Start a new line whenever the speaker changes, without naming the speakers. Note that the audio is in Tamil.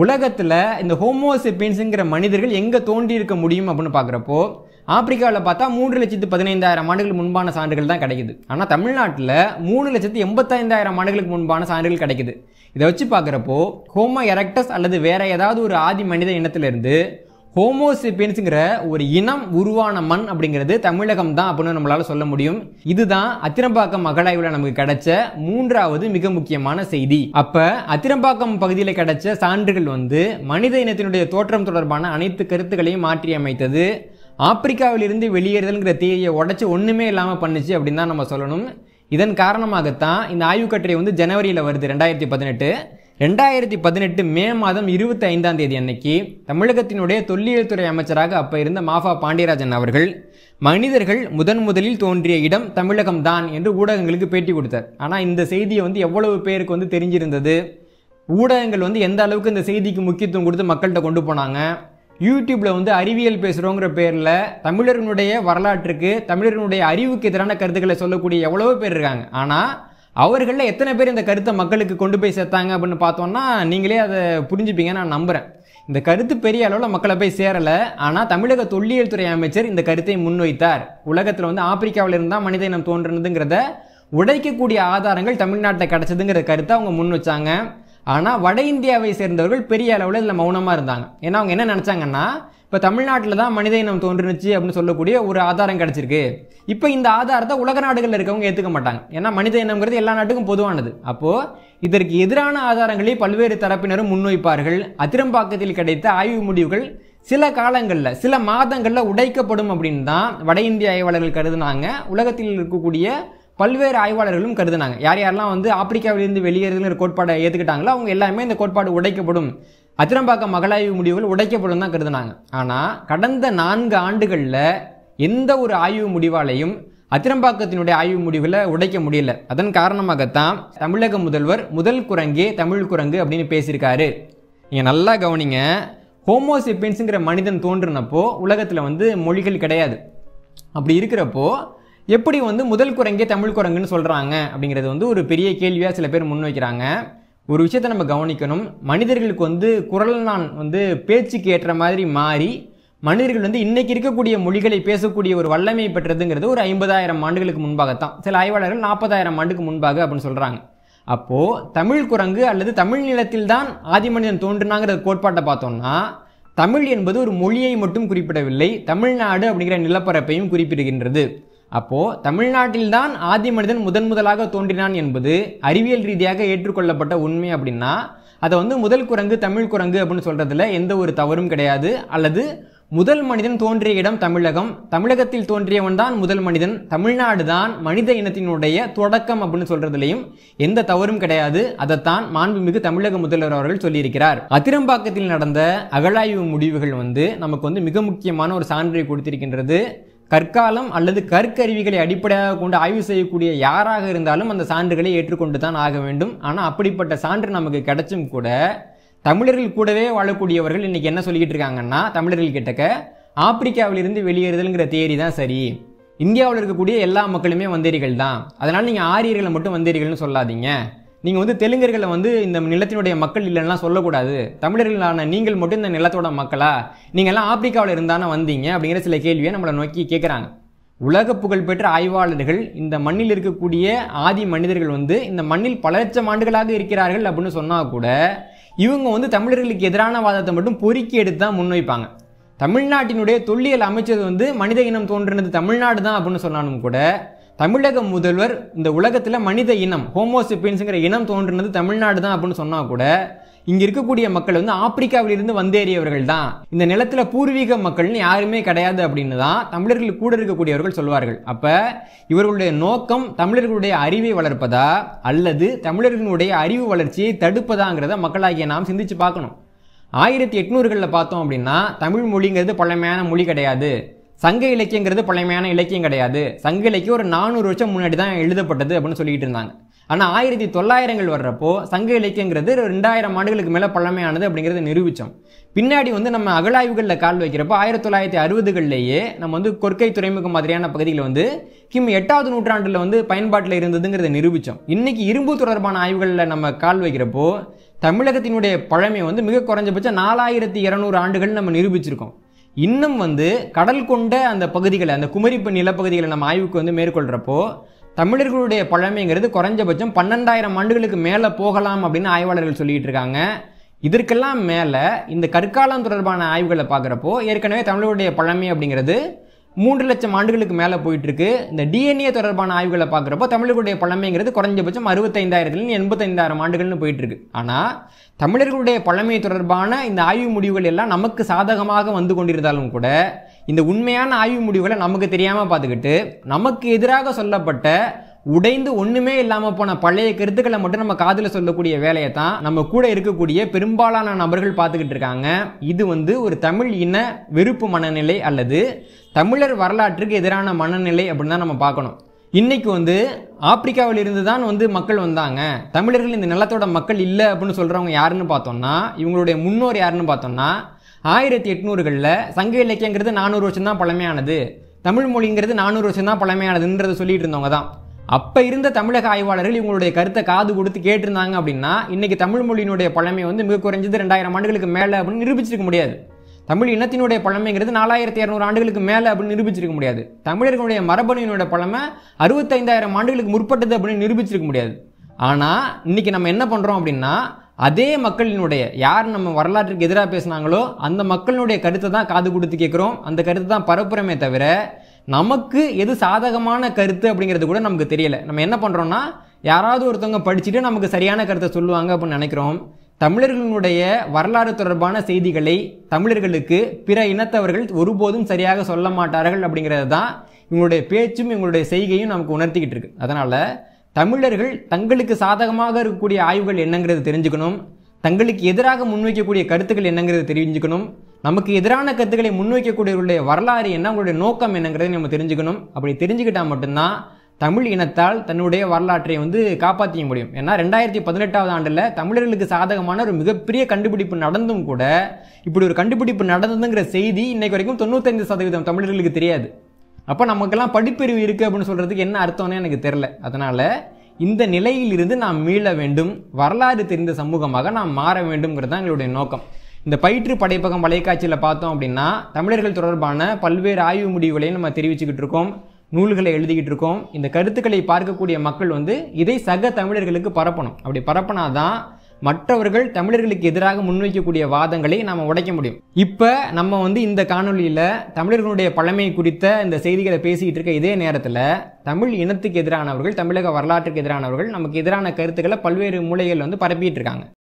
உலகத்தில் இந்த ஹோமோசிபின்ஸுங்கிற மனிதர்கள் எங்கே தோண்டி இருக்க முடியும் அப்படின்னு பார்க்குறப்போ ஆப்பிரிக்காவில் பார்த்தா மூன்று லட்சத்து பதினைந்தாயிரம் ஆண்டுகள் முன்பான சான்றுகள் தான் கிடைக்குது. ஆனால் தமிழ்நாட்டில் மூணு லட்சத்து எண்பத்தைந்தாயிரம் ஆண்டுகளுக்கு முன்பான சான்றுகள் கிடைக்குது. இதை வச்சு பார்க்குறப்போ ஹோமோ எரக்டஸ் அல்லது வேற ஏதாவது ஒரு ஆதி மனித இனத்திலிருந்து ஹோமோசிபியன்ஸுங்கிற ஒரு இனம் உருவான மண் அப்படிங்கிறது தமிழகம் தான் அப்படின்னு நம்மளால சொல்ல முடியும். இதுதான் அத்திரம்பாக்கம் மகளாய்வில் நமக்கு கிடைச்ச மூன்றாவது மிக முக்கியமான செய்தி. அப்ப அத்திரம்பாக்கம் பகுதியில் கிடைச்ச சான்றுகள் வந்து மனித இனத்தினுடைய தோற்றம் தொடர்பான அனைத்து கருத்துக்களையும் மாற்றி அமைத்தது. ஆப்பிரிக்காவிலிருந்து வெளியேறுதல்ங்கிற தேதியை உடச்சி ஒன்றுமே இல்லாமல் பண்ணுச்சு அப்படின்னு தான் நம்ம சொல்லணும். இதன் காரணமாகத்தான் இந்த ஆய்வு கட்டுரை வந்து ஜனவரியில் வருது ரெண்டாயிரத்தி பதினெட்டு. ரெண்டாயிரத்தி பதினெட்டு மே மாதம் இருபத்தி ஐந்தாம் தேதி அன்னைக்கு தமிழகத்தினுடைய தொல்லியல் துறை அமைச்சராக அப்போ இருந்த மாஃபா பாண்டியராஜன் அவர்கள் மனிதர்கள் முதன் முதலில் தோன்றிய இடம் தமிழகம் தான் என்று ஊடகங்களுக்கு பேட்டி கொடுத்தார். ஆனால் இந்த செய்தியை வந்து எவ்வளவு பேருக்கு வந்து தெரிஞ்சிருந்தது? ஊடகங்கள் வந்து எந்த அளவுக்கு இந்த செய்திக்கு முக்கியத்துவம் கொடுத்து மக்கள்கிட்ட கொண்டு போனாங்க? யூடியூப்பில் வந்து அறிவியல் பேசுகிறோங்கிற பேரில் தமிழர்களுடைய வரலாற்றுக்கு தமிழர்களுடைய அறிவுக்கு எதிரான கருத்துக்களை சொல்லக்கூடிய எவ்வளவோ பேர் இருக்காங்க. ஆனால் அவர்களில் எத்தனை பேர் இந்த கருத்தை மக்களுக்கு கொண்டு போய் சேர்த்தாங்க அப்படின்னு பார்த்தோன்னா நீங்களே அதை புரிஞ்சுப்பீங்க நான் நம்புகிறேன் இந்த கருத்து பெரிய அளவில் மக்களை போய் சேரலை ஆனால் தமிழக தொல்லியல் துறை அமைச்சர் இந்த கருத்தை முன்வைத்தார். உலகத்தில் வந்து ஆப்பிரிக்காவில் இருந்தால் மனித இனம் தோன்றுனதுங்கிறத உடைக்கக்கூடிய ஆதாரங்கள் தமிழ்நாட்டில் கிடச்சதுங்கிற கருத்தை அவங்க முன் வச்சாங்க. ஆனால் வட இந்தியாவை சேர்ந்தவர்கள் பெரிய அளவில் இதில் மௌனமாக இருந்தாங்க. ஏன்னா அவங்க என்ன நினச்சாங்கன்னா இப்போ தமிழ்நாட்டில் தான் மனித இனம் தோன்றுனுச்சு அப்படின்னு சொல்லக்கூடிய ஒரு ஆதாரம் கிடச்சிருக்கு. இப்போ இந்த ஆதாரத்தை உலக நாடுகளில் இருக்கவங்க ஏற்றுக்க மாட்டாங்க. ஏன்னா மனித இனம்ங்கிறது எல்லா நாட்டுக்கும் பொதுவானது. அப்போது இதற்கு எதிரான ஆதாரங்களை பல்வேறு தரப்பினரும் முன்வைப்பார்கள். அதிரம்பாக்கத்தில் கிடைத்த ஆய்வு முடிவுகள் சில காலங்களில் சில மாதங்களில் உடைக்கப்படும் அப்படின்னு தான் வட இந்திய ஆய்வாளர்கள் கருதுனாங்க. உலகத்தில் இருக்கக்கூடிய பல்வேறு ஆய்வாளர்களும் கருதுனாங்க. யார் யாரெல்லாம் வந்து ஆப்பிரிக்காவிலிருந்து வெளியேறதுங்கிற கோட்பாடை ஏற்றுக்கிட்டாங்களோ அவங்க எல்லாமே இந்த கோட்பாடு உடைக்கப்படும். அத்திரம்பாக்கம் மகளாய்வு முடிவுகள் உடைக்கப்படும் தான் கருதுனாங்க. ஆனால் கடந்த நான்கு ஆண்டுகளில் எந்த ஒரு ஆய்வு முடிவாலையும் அத்திரம்பாக்கத்தினுடைய ஆய்வு முடிவில் உடைக்க முடியல. அதன் காரணமாகத்தான் தமிழக முதல்வர் முதல் குரங்கே தமிழ் குரங்கு அப்படின்னு பேசியிருக்காரு. நீங்கள் நல்லா கவனிங்க ஹோமோசிப்பியன்ஸுங்கிற மனிதன் தோன்றினப்போ உலகத்தில் வந்து மொழிகள் கிடையாது. அப்படி இருக்கிறப்போ எப்படி வந்து முதல் குரங்கே தமிழ் குரங்குன்னு சொல்கிறாங்க அப்படிங்கிறது வந்து ஒரு பெரிய கேள்வியாக சில பேர் முன்வைக்கிறாங்க ஒரு விஷயத்தை நம்ம கவனிக்கணும். மனிதர்களுக்கு வந்து குரல் நான் வந்து பேச்சுக்கு ஏற்ற மாதிரி மாறி மனிதர்கள் வந்து இன்னைக்கு இருக்கக்கூடிய மொழிகளை பேசக்கூடிய ஒரு வல்லமை பெற்றதுங்கிறது ஒரு ஐம்பதாயிரம் ஆண்டுகளுக்கு முன்பாகத்தான். சில ஆய்வாளர்கள் நாற்பதாயிரம் ஆண்டுக்கு முன்பாக அப்படின்னு சொல்கிறாங்க அப்போது தமிழ் குரங்கு அல்லது தமிழ் நிலத்தில் தான் ஆதிமனிதன் தோன்றுனாங்கிற கோட்பாட்டை பார்த்தோம்னா தமிழ் என்பது ஒரு மொழியை மட்டும் குறிப்பிடவில்லை தமிழ்நாடு அப்படிங்கிற நிலப்பரப்பையும் குறிப்பிடுகின்றது. அப்போது தமிழ்நாட்டில்தான் ஆதி மனிதன் முதன் முதலாக தோன்றினான் என்பது அறிவியல் ரீதியாக ஏற்றுக்கொள்ளப்பட்ட உண்மை அப்படின்னா அதை வந்து முதல் குரங்கு தமிழ் குரங்கு அப்படின்னு சொல்கிறதுல எந்த ஒரு தவறும் கிடையாது. அல்லது முதல் மனிதன் தோன்றிய இடம் தமிழகம் தமிழகத்தில் தோன்றியவன் தான் முதல் மனிதன் தமிழ்நாடு தான் மனித இனத்தினுடைய தொடக்கம் அப்படின்னு சொல்றதுலையும் எந்த தவறும் கிடையாது. அதைத்தான் மாண்புமிகு தமிழக முதல்வர் அவர்கள் சொல்லியிருக்கிறார். அதிரம்பாக்கத்தில் நடந்த அகழாய்வு முடிவுகள் வந்து நமக்கு வந்து மிக முக்கியமான ஒரு சான்றை கொடுத்திருக்கின்றது. கற்காலம் அல்லது கற்கருவிகளை அடிப்படையாக கொண்டு ஆய்வு செய்யக்கூடிய யாராக இருந்தாலும் அந்த சான்றுகளை ஏற்றுக்கொண்டு தான் ஆக வேண்டும். ஆனால் அப்படிப்பட்ட சான்று நமக்கு கிடைச்சும் கூட தமிழர்கள் கூடவே வாழக்கூடியவர்கள் இன்னைக்கு என்ன சொல்லிக்கிட்டு இருக்காங்கன்னா தமிழர்கள் கிட்டக்க ஆப்பிரிக்காவிலிருந்து வெளியேறுதல்ங்கிற தேரி தான் சரி. இந்தியாவில் இருக்கக்கூடிய எல்லா மக்களுமே வந்தேரிகள் தான் அதனால் நீங்கள் ஆரியர்களை மட்டும் வந்தேரிகள்னு சொல்லாதீங்க. நீங்கள் வந்து தெலுங்கர்களை வந்து இந்த நிலத்தினுடைய மக்கள் இல்லைன்னா சொல்லக்கூடாது. தமிழர்களான நீங்கள் மட்டும் இந்த நிலத்தோட மக்களா? நீங்கள் எல்லாம் ஆப்பிரிக்காவில் இருந்தானே வந்தீங்க? அப்படிங்கிற சில கேள்வியை நம்மளை நோக்கி கேட்குறாங்க உலக புகழ்பெற்ற ஆய்வாளர்கள் இந்த மண்ணில் இருக்கக்கூடிய ஆதி மனிதர்கள் வந்து இந்த மண்ணில் பல லட்சம் ஆண்டுகளாக இருக்கிறார்கள் அப்படின்னு சொன்னால் கூட இவங்க வந்து தமிழர்களுக்கு எதிரான வாதத்தை மட்டும் பொறுக்கி எடுத்து தான் முன்வைப்பாங்க தமிழ்நாட்டினுடைய தொல்லியல் அமைச்சது வந்து மனித இனம் தோன்றினது தமிழ்நாடு தான் அப்படின்னு சொன்னாலும் கூட தமிழக முதல்வர் இந்த உலகத்தில் மனித இனம் ஹோமோசிபின்ஸுங்கிற இனம் தோன்றினது தமிழ்நாடு தான் அப்படின்னு சொன்னால் கூட இங்கே இருக்கக்கூடிய மக்கள் வந்து ஆப்பிரிக்காவிலிருந்து வந்தேறியவர்கள் தான் இந்த நிலத்தில் பூர்வீக மக்கள்னு யாருமே கிடையாது அப்படின்னு தான் தமிழர்கள் கூட இருக்கக்கூடியவர்கள் சொல்வார்கள். அப்போ இவர்களுடைய நோக்கம் தமிழர்களுடைய அறிவை வளர்ப்பதா அல்லது தமிழர்களுடைய அறிவு வளர்ச்சியை தடுப்பதாங்கிறத மக்களாகிய நாம் சிந்திச்சு பார்க்கணும். ஆயிரத்தி எட்நூறுகளில் பார்த்தோம் அப்படின்னா தமிழ் மொழிங்கிறது பழமையான மொழி கிடையாது. சங்க இலக்கியங்கிறது பழமையான இலக்கியம் கிடையாது. சங்க இலக்கியம் ஒரு நானூறு வருஷம் முன்னாடி தான் எழுதப்பட்டது அப்படின்னு சொல்லிட்டு இருந்தாங்க. ஆனால் ஆயிரத்தி தொள்ளாயிரங்கள் வர்றப்போ சங்க இலக்கியங்கிறது ரெண்டாயிரம் ஆண்டுகளுக்கு மேலே பழமையானது அப்படிங்கிறத நிரூபித்தோம் பின்னாடி வந்து நம்ம அகழாய்வுகளில் கால் வைக்கிறப்போ ஆயிரத்தி தொள்ளாயிரத்தி அறுபதுகள்லேயே நம்ம வந்து கொற்கை துறைமுகம் மாதிரியான பகுதியில் வந்து கிம் எட்டாவது நூற்றாண்டில் வந்து பயன்பாட்டில் இருந்ததுங்கிறத நிரூபித்தோம் இன்றைக்கி இரும்பு தொடர்பான ஆய்வுகளில் நம்ம கால் வைக்கிறப்போ தமிழகத்தினுடைய பழமை வந்து மிக குறைஞ்சபட்சம் நாலாயிரத்தி இரநூறு ஆண்டுகள் நம்ம நிரூபிச்சிருக்கோம். இன்னும் வந்து கடல் கொண்ட அந்த பகுதிகளை அந்த குமரிப்பு நிலப்பகுதிகளை நம்ம ஆய்வுக்கு வந்து மேற்கொள்கிறப்போ தமிழர்களுடைய பழமைங்கிறது குறைஞ்சபட்சம் பன்னெண்டாயிரம் ஆண்டுகளுக்கு மேலே போகலாம் அப்படின்னு ஆய்வாளர்கள் சொல்லிட்டு இருக்காங்க. இதற்கெல்லாம் மேலே இந்த கற்காலம் தொடர்பான ஆய்வுகளை பார்க்குறப்போ ஏற்கனவே தமிழர்களுடைய பழமை அப்படிங்கிறது மூன்று லட்சம் ஆண்டுகளுக்கு மேலே போயிட்டு இருக்கு இந்த டிஎன்ஏ தொடர்பான ஆய்வுகளை பார்க்குறப்போ தமிழர்களுடைய பழமைங்கிறது குறைஞ்சபட்சம் அறுபத்தைந்தாயிரத்துலேருந்து எண்பத்தைந்தாயிரம் ஆண்டுகள்னு போயிட்டு இருக்கு ஆனால் தமிழர்களுடைய பழமை தொடர்பான இந்த ஆய்வு முடிவுகள் எல்லாம் நமக்கு சாதகமாக வந்து கொண்டிருந்தாலும் கூட இந்த உண்மையான ஆய்வு முடிவுகளை நமக்கு தெரியாமல் பார்த்துக்கிட்டு நமக்கு எதிராக சொல்லப்பட்ட உடைந்து ஒண்ணுமே இல்லாம போன பழைய கருத்துக்களை மட்டும் நம்ம காதுல சொல்லக்கூடிய வேலையை தான் நம்ம கூட இருக்கக்கூடிய பெரும்பாலான நபர்கள் பார்த்துக்கிட்டு இருக்காங்க. இது வந்து ஒரு தமிழ் இன வெறுப்பு மனநிலை அல்லது தமிழர் வரலாற்றுக்கு எதிரான மனநிலை அப்படின்னு தான் நம்ம பார்க்கணும். இன்னைக்கு வந்து ஆப்பிரிக்காவில் இருந்து தான் வந்து மக்கள் வந்தாங்க. தமிழர்கள் இந்த நிலத்தோட மக்கள் இல்லை அப்படின்னு சொல்றவங்க யாருன்னு பார்த்தோம்னா இவங்களுடைய முன்னோர் யாருன்னு பார்த்தோம்னா ஆயிரத்தி எட்நூறுகளில் சங்க இலக்கியங்கிறது நானூறு வருஷம் தான் பழமையானது. தமிழ் மொழிங்கிறது நானூறு வருஷம் தான் பழமையானதுன்றதை சொல்லிட்டு இருந்தவங்க தான் அப்போ இருந்த தமிழக ஆய்வாளர்கள் இவங்களுடைய கருத்தை காது கொடுத்து கேட்டிருந்தாங்க அப்படின்னா இன்னைக்கு தமிழ் மொழியினுடைய பழமை வந்து மிக குறைஞ்சது ரெண்டாயிரம் ஆண்டுகளுக்கு மேலே அப்படின்னு நிரூபிச்சிருக்க முடியாது. தமிழ் இனத்தினுடைய பழமைங்கிறது நாலாயிரத்தி இரநூறு ஆண்டுகளுக்கு மேலே அப்படின்னு நிரூபிச்சிருக்க முடியாது. தமிழர்களுடைய மரபணியினுடைய பழமை அறுபத்தைந்தாயிரம் ஆண்டுகளுக்கு முற்பட்டது அப்படின்னு நிரூபிச்சிருக்க முடியாது. ஆனால் இன்னைக்கு நம்ம என்ன பண்ணுறோம் அப்படின்னா அதே மக்களினுடைய யார் நம்ம வரலாற்றுக்கு எதிராக பேசுனாங்களோ அந்த மக்களினுடைய கருத்தை தான் காது கொடுத்து கேட்குறோம். அந்த கருத்தை தான் பரப்புறமே தவிர நமக்கு எது சாதகமான கருத்து அப்படிங்கிறது கூட நமக்கு தெரியல. நம்ம என்ன பண்ணுறோம்னா யாராவது ஒருத்தவங்க படிச்சுட்டு நமக்கு சரியான கருத்தை சொல்லுவாங்க அப்படின்னு நினைக்கிறோம். தமிழர்களுடைய வரலாறு தொடர்பான செய்திகளை தமிழர்களுக்கு பிற இனத்தவர்கள் ஒருபோதும் சரியாக சொல்ல மாட்டார்கள் அப்படிங்கிறது தான் இவங்களுடைய பேச்சும் இவங்களுடைய செய்கையும் நமக்கு உணர்த்திக்கிட்டு இருக்கு. அதனால் தமிழர்கள் தங்களுக்கு சாதகமாக இருக்கக்கூடிய ஆய்வுகள் என்னங்கிறது தெரிஞ்சுக்கணும். தங்களுக்கு எதிராக முன்வைக்கக்கூடிய கருத்துக்கள் என்னங்கிறது தெரிஞ்சுக்கணும். நமக்கு எதிரான கருத்துக்களை முன்வைக்கக்கூடியவர்களுடைய வரலாறு என்ன அவங்களுடைய நோக்கம் என்னங்கிறதை நம்ம தெரிஞ்சுக்கணும். அப்படி தெரிஞ்சுக்கிட்டால் மட்டும்தான் தமிழ் இனத்தால் தன்னுடைய வரலாற்றை வந்து காப்பாற்றிக்க முடியும். ஏன்னா ரெண்டாயிரத்தி பதினெட்டாவது ஆண்டில் தமிழர்களுக்கு சாதகமான ஒரு மிகப்பெரிய கண்டுபிடிப்பு நடந்தும் கூட இப்படி ஒரு கண்டுபிடிப்பு நடந்ததுங்கிற செய்தி இன்னைக்கு வரைக்கும் தொண்ணூத்தைந்து சதவீதம் தமிழர்களுக்கு தெரியாது. அப்போ நமக்கெல்லாம் படிப்பறிவு இருக்குது அப்படின்னு சொல்கிறதுக்கு என்ன அர்த்தம்னு எனக்கு தெரில அதனால் இந்த நிலையிலிருந்து நாம் மீள வேண்டும். வரலாறு தெரிந்த சமூகமாக நாம் மாற வேண்டும்ங்கிறது தான் எங்களுடைய நோக்கம். இந்த பயிற்று படைப்பகம் வலைக்காட்சியில் பார்த்தோம் அப்படின்னா தமிழர்கள் தொடர்பான பல்வேறு ஆய்வு முடிவுகளையும் நம்ம தெரிவிச்சுக்கிட்டு இருக்கோம் நூல்களை எழுதிக்கிட்டு இருக்கோம். இந்த கருத்துக்களை பார்க்கக்கூடிய மக்கள் வந்து இதை சக தமிழர்களுக்கு பரப்பணும். அப்படி பரப்பினாதான் மற்றவர்கள் தமிழர்களுக்கு எதிராக முன்வைக்கக்கூடிய வாதங்களை நாம் உடைக்க முடியும். இப்போ நம்ம வந்து இந்த காணொலியில் தமிழர்களுடைய பழமை குறித்த இந்த செய்திகளை பேசிக்கிட்டு இருக்க இதே நேரத்தில் தமிழ் இனத்துக்கு எதிரானவர்கள் தமிழக வரலாற்றுக்கு எதிரானவர்கள் நமக்கு எதிரான கருத்துக்களை பல்வேறு மூலைகள் வந்து பரப்பிட்டு இருக்காங்க.